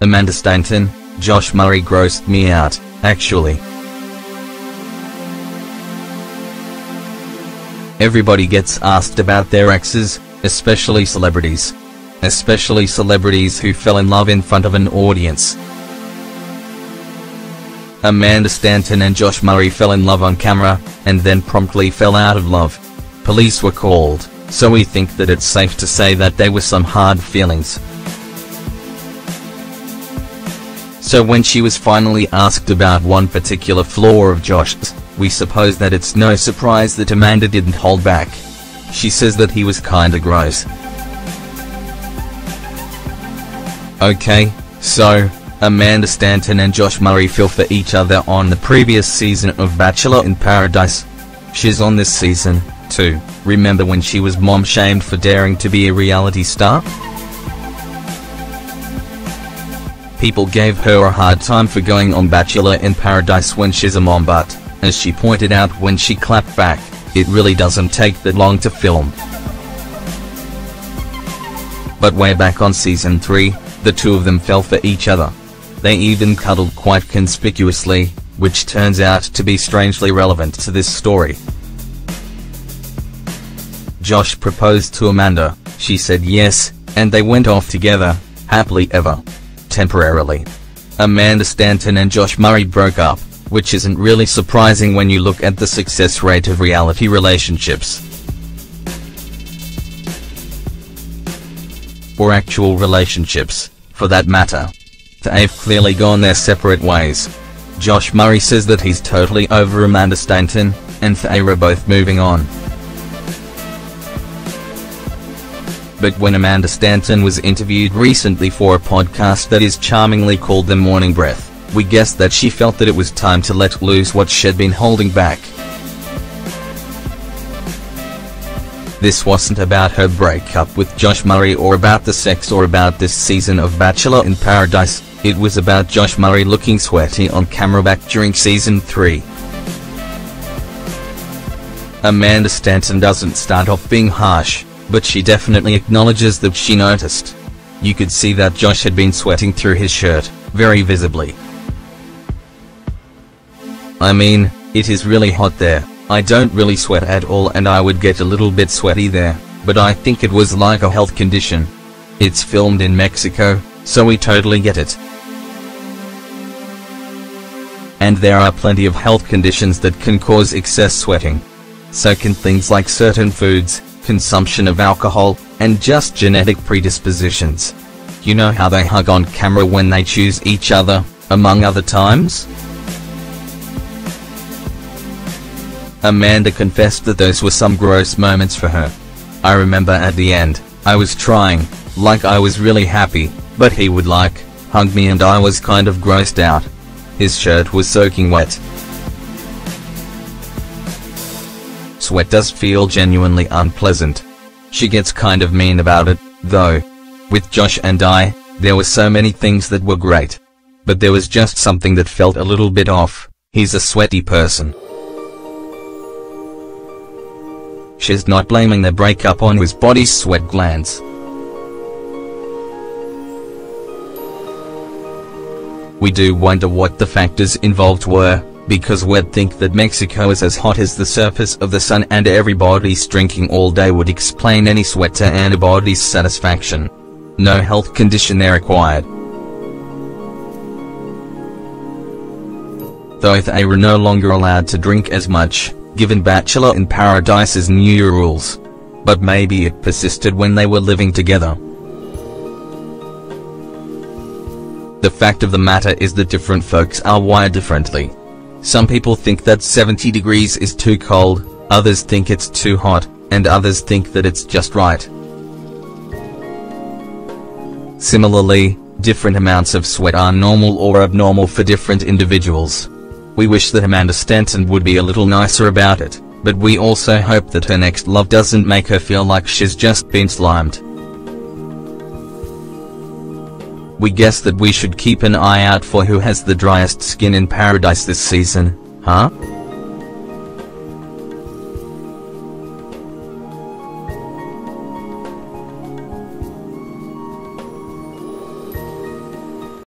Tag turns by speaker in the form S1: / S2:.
S1: Amanda Stanton, Josh Murray grossed me out, actually. Everybody gets asked about their exes, especially celebrities. Especially celebrities who fell in love in front of an audience. Amanda Stanton and Josh Murray fell in love on camera, and then promptly fell out of love. Police were called, so we think that it's safe to say that there were some hard feelings. So when she was finally asked about one particular flaw of Josh's, we suppose that it's no surprise that Amanda didn't hold back. She says that he was kinda gross. Okay, so, Amanda Stanton and Josh Murray fell for each other on the previous season of Bachelor in Paradise. She's on this season, too. Remember when she was mom-shamed for daring to be a reality star? People gave her a hard time for going on Bachelor in Paradise when she's a mom but, as she pointed out when she clapped back, it really doesn't take that long to film. But way back on season 3, the two of them fell for each other. They even cuddled quite conspicuously, which turns out to be strangely relevant to this story. Josh proposed to Amanda, she said yes, and they went off together, happily ever. Temporarily. Amanda Stanton and Josh Murray broke up, which isn't really surprising when you look at the success rate of reality relationships. Or actual relationships for that matter. They've clearly gone their separate ways. Josh Murray says that he's totally over Amanda Stanton, and they are both moving on. But when Amanda Stanton was interviewed recently for a podcast that is charmingly called The Morning Breath, we guessed that she felt that it was time to let loose what she'd been holding back. This wasn't about her breakup with Josh Murray or about the sex or about this season of Bachelor in Paradise, it was about Josh Murray looking sweaty on camera back during season 3. Amanda Stanton doesn't start off being harsh, but she definitely acknowledges that she noticed. You could see that Josh had been sweating through his shirt, very visibly. I mean, it is really hot there. I don't really sweat at all and I would get a little bit sweaty there, but I think it was like a health condition. It's filmed in Mexico, so we totally get it. And there are plenty of health conditions that can cause excess sweating. So can things like certain foods, consumption of alcohol, and just genetic predispositions. You know how they hug on camera when they choose each other, among other times? Amanda confessed that those were some gross moments for her. I remember at the end, I was trying, like I was really happy, but he would like, hug me and I was kind of grossed out. His shirt was soaking wet. Sweat does feel genuinely unpleasant. She gets kind of mean about it, though. With Josh and I, there were so many things that were great. But there was just something that felt a little bit off, he's a sweaty person. She's not blaming the breakup on his body's sweat glands. We do wonder what the factors involved were, because we'd think that Mexico is as hot as the surface of the sun and everybody's drinking all day would explain any sweat to anybody's satisfaction. No health condition there required. Though they were no longer allowed to drink as much, given Bachelor in Paradise's new rules. But maybe it persisted when they were living together. The fact of the matter is that different folks are wired differently. Some people think that 70 degrees is too cold, others think it's too hot, and others think that it's just right. Similarly, different amounts of sweat are normal or abnormal for different individuals. We wish that Amanda Stanton would be a little nicer about it, but we also hope that her next love doesn't make her feel like she's just been slimed. We guess that we should keep an eye out for who has the driest skin in paradise this season, huh?